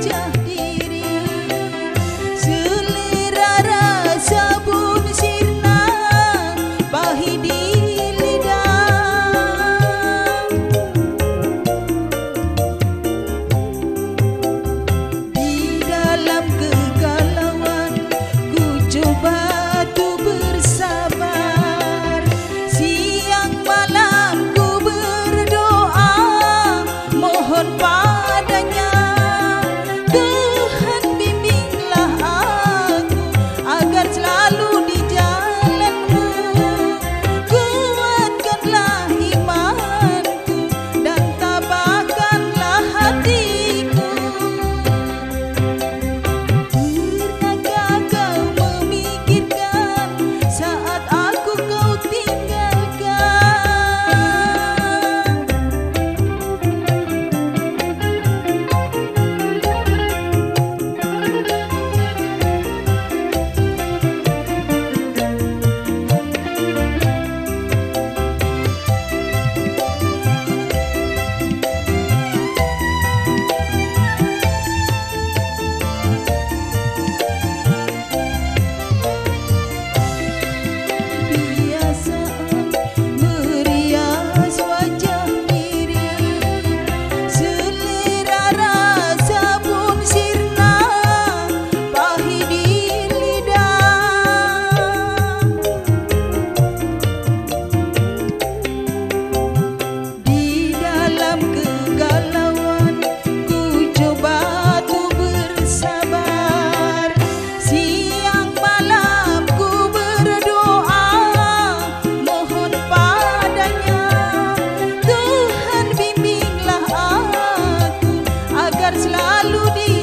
家。Selalu di